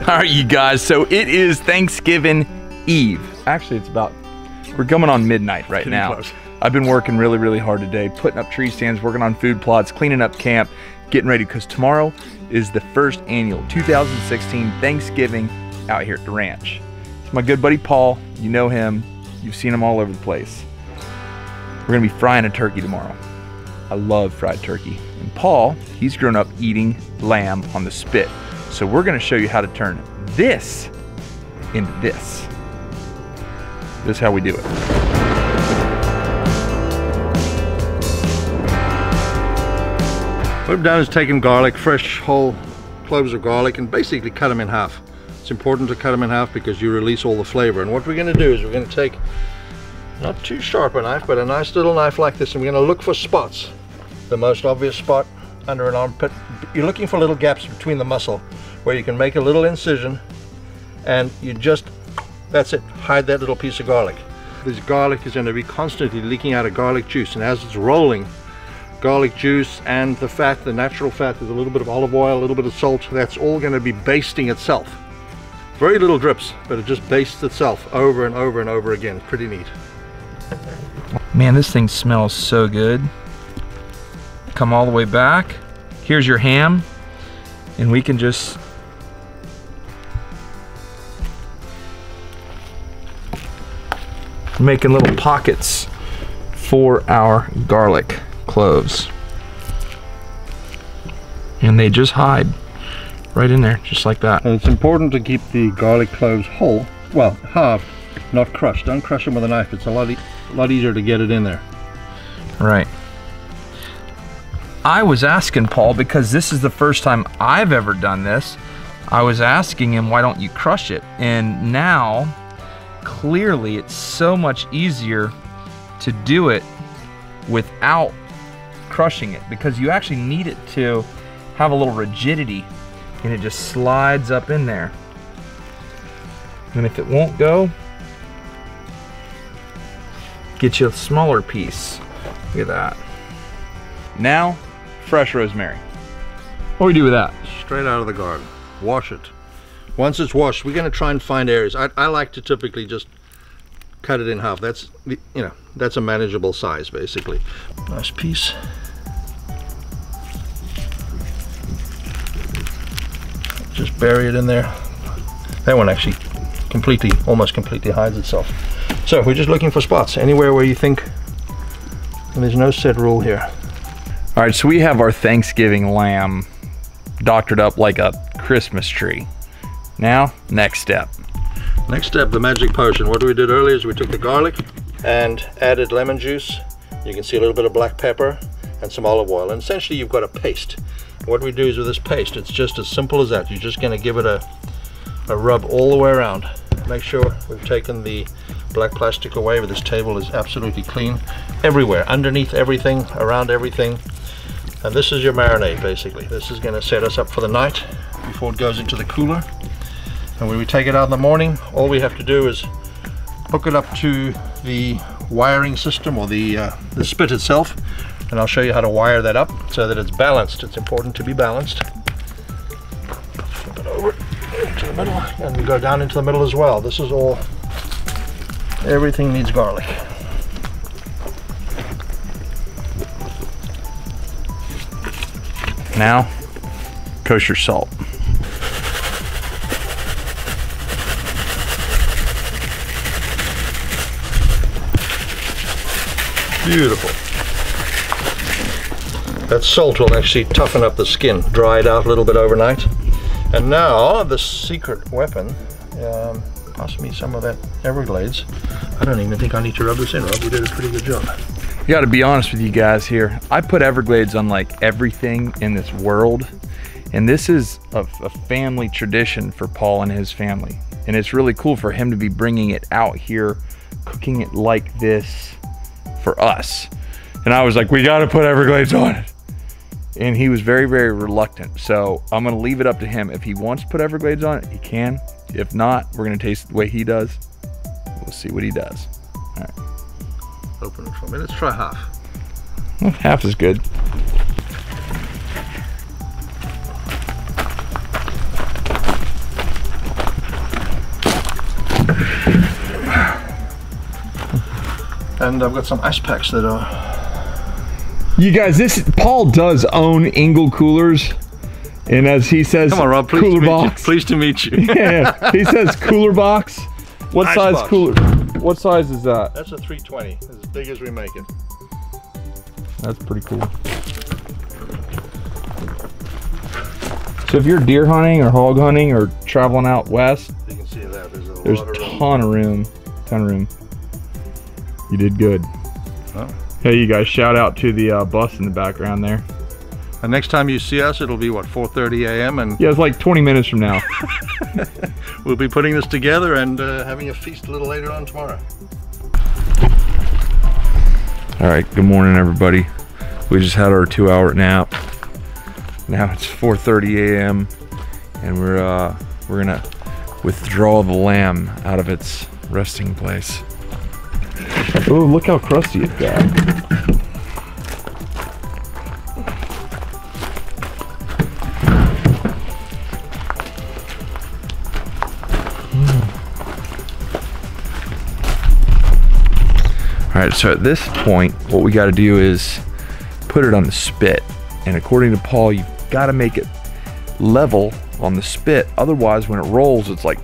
All right, you guys. So it is Thanksgiving Eve. Actually, it's about, we're coming on midnight right Pretty now. close. I've been working really, really hard today, putting up tree stands, working on food plots, cleaning up camp, getting ready because tomorrow is the first annual 2016 Thanksgiving out here at the ranch. It's my good buddy Paul. You know him. You've seen him all over the place. We're gonna be frying a turkey tomorrow. I love fried turkey. And Paul, he's grown up eating lamb on the spit. So we're gonna show you how to turn this into this. This is how we do it. What I've done is taken garlic, fresh whole cloves of garlic, and basically cut them in half. It's important to cut them in half because you release all the flavor. And what we're going to do is we're going to take not too sharp a knife, but a nice little knife like this, and we're going to look for spots. The most obvious spot under an armpit. You're looking for little gaps between the muscle where you can make a little incision, and you just that's it. Hide that little piece of garlic. This garlic is going to be constantly leaking out of garlic juice, and as it's rolling, garlic juice and the fat, the natural fat, there's a little bit of olive oil, a little bit of salt, that's all going to be basting itself. Very little drips, but it just bastes itself over and over and over again. Pretty neat. Man, this thing smells so good. Come all the way back. Here's your ham. And we can just making little pockets for our garlic cloves. And they just hide right in there, just like that. And it's important to keep the garlic cloves whole, well, halved, not crushed. Don't crush them with a knife. It's a lot, e lot easier to get it in there. Right. I was asking Paul because this is the first time I've ever done this. I was asking him, why don't you crush it? And now, clearly, it's so much easier to do it without crushing it because you actually need it to have a little rigidity and it just slides up in there. And if it won't go, get you a smaller piece. Look at that. Now, fresh rosemary. What do we do with that? Straight out of the garden. Wash it. Once it's washed, we're going to try and find areas. I, I like to typically just cut it in half. That's, you know, that's a manageable size, basically. Nice piece. Just bury it in there. That one actually completely, almost completely hides itself. So we're just looking for spots. Anywhere where you think, and there's no set rule here. All right, so we have our Thanksgiving lamb doctored up like a Christmas tree. Now, next step. Next step, the magic potion. What we did earlier is we took the garlic and added lemon juice. You can see a little bit of black pepper and some olive oil. And essentially you've got a paste. What we do is with this paste, it's just as simple as that. You're just gonna give it a, a rub all the way around. Make sure we've taken the black plastic away, but this table is absolutely clean. Everywhere, underneath everything, around everything. And this is your marinade, basically. This is gonna set us up for the night before it goes into the cooler. And when we take it out in the morning, all we have to do is hook it up to the wiring system or the, uh, the spit itself. And I'll show you how to wire that up so that it's balanced. It's important to be balanced. Flip it over into the middle and go down into the middle as well. This is all, everything needs garlic. Now, kosher salt. Beautiful. That salt will actually toughen up the skin, dry it out a little bit overnight. And now the secret weapon. Um, pass me some of that Everglades. I don't even think I need to rub this in, Rob. You did a pretty good job. I gotta be honest with you guys here. I put Everglades on like everything in this world. And this is a, a family tradition for Paul and his family. And it's really cool for him to be bringing it out here, cooking it like this for us. And I was like, we gotta put Everglades on it. And he was very, very reluctant. So I'm gonna leave it up to him. If he wants to put Everglades on it, he can. If not, we're gonna taste it the way he does. We'll see what he does open it for me. Let's try half. Half is good. and I've got some ice packs that are. You guys, this Paul does own Engel coolers, and as he says, come on, Rob, cooler box. You. Pleased to meet you. yeah, he says cooler box. What ice size box. cooler? What size is that? That's a 320. As big as we make it. That's pretty cool. So if you're deer hunting or hog hunting or traveling out west, You can see that. There's a there's lot a of room. ton of room. Ton of room. You did good. Oh. Hey, you guys! Shout out to the uh, bus in the background there. And next time you see us, it'll be what 4:30 a.m. and Yeah, it's like 20 minutes from now. we'll be putting this together and uh, having a feast a little later on tomorrow. All right, good morning, everybody. We just had our two-hour nap. Now it's 4:30 a.m. and we're uh, we're gonna withdraw the lamb out of its resting place. Oh, look how crusty it got. All right, so at this point, what we got to do is put it on the spit. And according to Paul, you've got to make it level on the spit. Otherwise, when it rolls, it's like.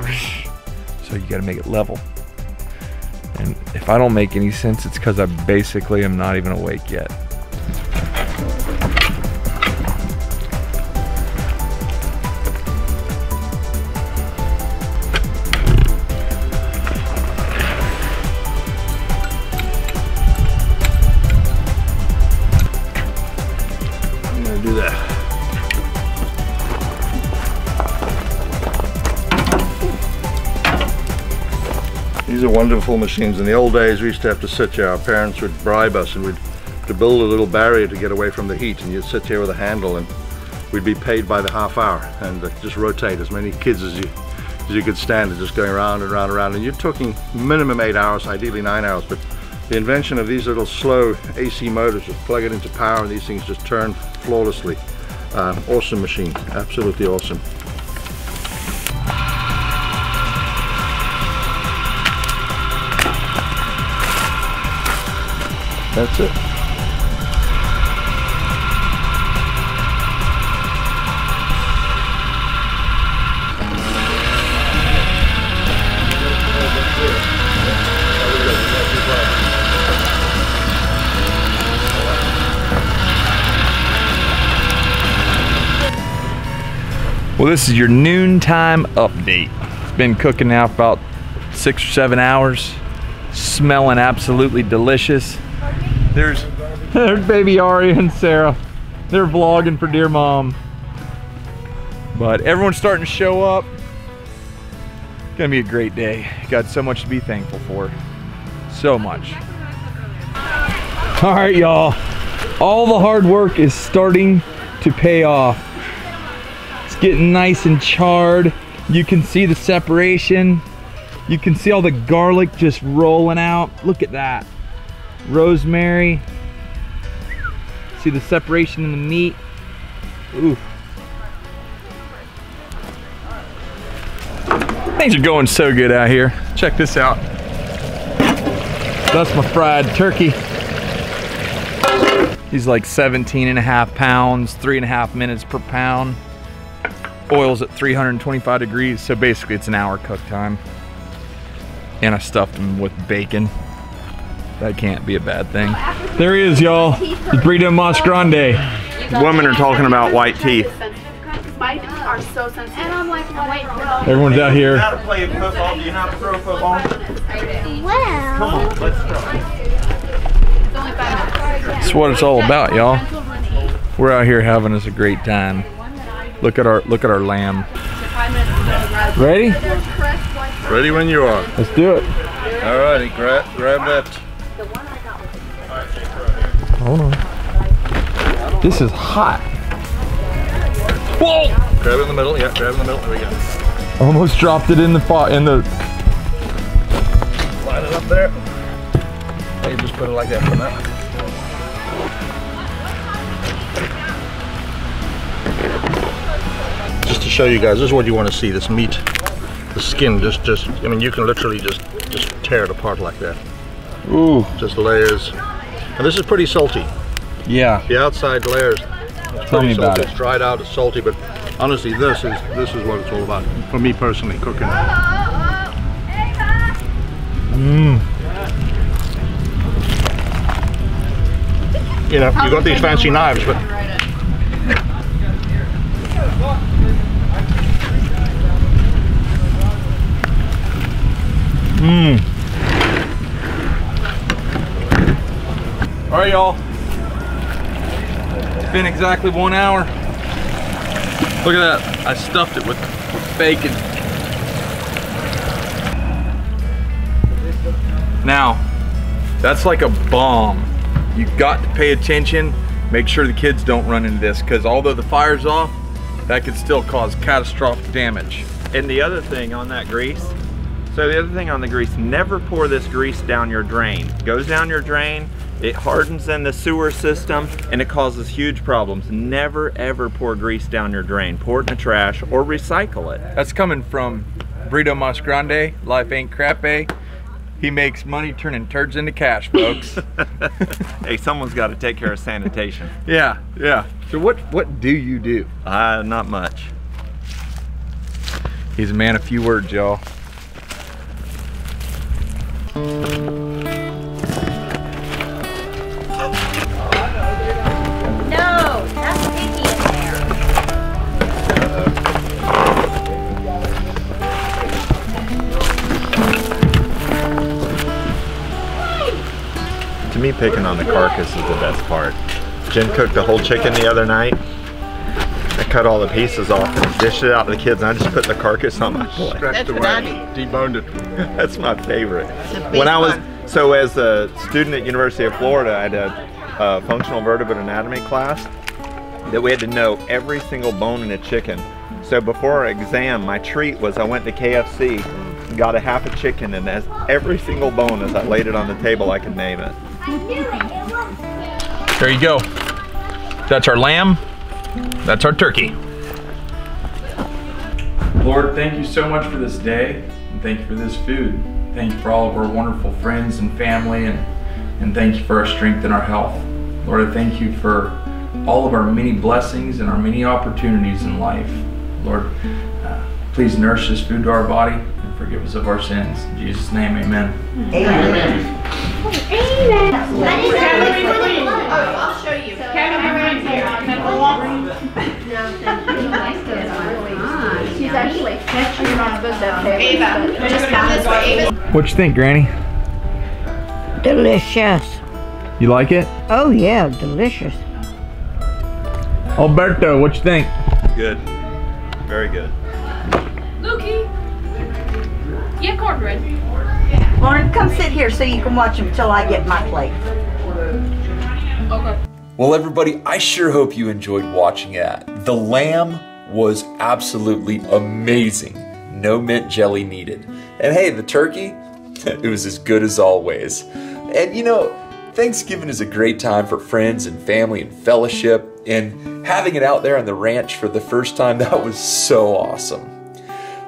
So you got to make it level. And if I don't make any sense, it's because I basically am not even awake yet. Wonderful machines. In the old days, we used to have to sit here. Our parents would bribe us, and we'd to build a little barrier to get away from the heat. And you'd sit here with a handle, and we'd be paid by the half hour, and uh, just rotate as many kids as you as you could stand, and just going around and around and around. And you're talking minimum eight hours, ideally nine hours. But the invention of these little slow AC motors, just plug it into power, and these things just turn flawlessly. Uh, awesome machine, absolutely awesome. That's it. Well, this is your noontime update. It's been cooking now for about six or seven hours. Smelling absolutely delicious. There's there's baby Ari and Sarah. They're vlogging for dear mom. But everyone's starting to show up. It's Gonna be a great day. Got so much to be thankful for. So much. All right, y'all. All the hard work is starting to pay off. It's getting nice and charred. You can see the separation. You can see all the garlic just rolling out. Look at that. Rosemary. See the separation in the meat. Ooh. Things are going so good out here. Check this out. That's my fried turkey. He's like 17 and a half pounds, three and a half minutes per pound. Oil's at 325 degrees, so basically it's an hour cook time. And I stuffed him with bacon. That can't be a bad thing. There he is, y'all. The Burrito Mas Grande. Women are talking about white teeth. My teeth are so sensitive. And I'm like, no, wait, no. Everyone's out here. how to play football? Do you know how to throw a football? Well, Come on, let's try. it's only five minutes. That's what it's all about, y'all. We're out here having us a great time. Look at our look at our lamb. Ready? Ready when you are. Let's do it. Alrighty, grab grab that. Hold on. This is hot. Whoa! Grab it in the middle. Yeah, grab it in the middle. There we go. Almost dropped it in the pot in the Line it up there. Maybe just put it like that for now. Just to show you guys, this is what you want to see, this meat the skin just, just, I mean, you can literally just, just tear it apart like that. Ooh, Just layers. And this is pretty salty. yeah. The outside layers, it's Tell pretty me about salty. it. It's dried out, it's salty, but honestly, this is, this is what it's all about. For me personally, cooking. Mmm. You know, you got these fancy knives, but Mmm. Y'all. It's been exactly one hour. Look at that. I stuffed it with, with bacon. Now, that's like a bomb. You got to pay attention. Make sure the kids don't run into this because although the fire's off, that could still cause catastrophic damage. And the other thing on that grease, so the other thing on the grease, never pour this grease down your drain. It goes down your drain, it hardens in the sewer system, and it causes huge problems. Never ever pour grease down your drain. Pour it in the trash or recycle it. That's coming from Brito Mas Grande. Life ain't crappy. He makes money turning turds into cash, folks. hey, someone's got to take care of sanitation. yeah, yeah. So what what do you do? Uh, not much. He's a man of few words, y'all. Picking on the carcass is the best part. Jen cooked the whole chicken the other night. I cut all the pieces off and dished it out to the kids, and I just put the carcass on my plate. stretched what I away, deboned it. That's my favorite. When I was best so as a student at University of Florida, I had a, a functional vertebrate anatomy class that we had to know every single bone in a chicken. So before our exam, my treat was I went to KFC, got a half a chicken, and as every single bone as I laid it on the table, I could name it. There you go. That's our lamb. That's our turkey. Lord, thank you so much for this day, and thank you for this food. Thank you for all of our wonderful friends and family, and, and thank you for our strength and our health. Lord, I thank you for all of our many blessings and our many opportunities in life. Lord, uh, please nourish this food to our body and forgive us of our sins. In Jesus' name, amen. amen. I'll show you. Kevin, here. She's actually, you're not supposed to have Ava, just come this way. Ava. What you think, Granny? Delicious. You like it? Oh yeah, delicious. Alberto, what you think? Good. Very good. Lukey. Yeah, cornbread. Lauren, come sit here so you can watch them till I get my plate. Okay. Well, everybody, I sure hope you enjoyed watching that. The lamb was absolutely amazing. No mint jelly needed. And hey, the turkey, it was as good as always. And you know, Thanksgiving is a great time for friends and family and fellowship. And having it out there on the ranch for the first time, that was so awesome.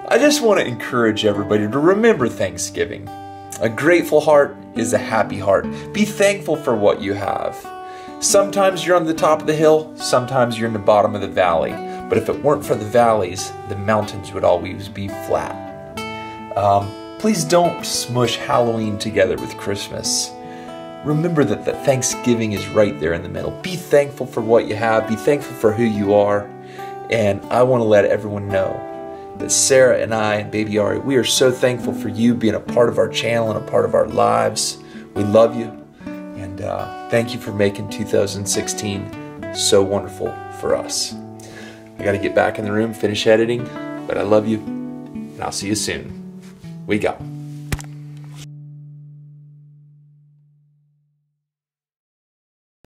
I just want to encourage everybody to remember Thanksgiving. A grateful heart is a happy heart. Be thankful for what you have. Sometimes you're on the top of the hill, sometimes you're in the bottom of the valley. But if it weren't for the valleys, the mountains would always be flat. Um, please don't smush Halloween together with Christmas. Remember that the Thanksgiving is right there in the middle. Be thankful for what you have, be thankful for who you are. And I want to let everyone know that Sarah and I and Baby Ari, we are so thankful for you being a part of our channel and a part of our lives. We love you. And uh, thank you for making 2016 so wonderful for us. I got to get back in the room, finish editing, but I love you, and I'll see you soon. We go.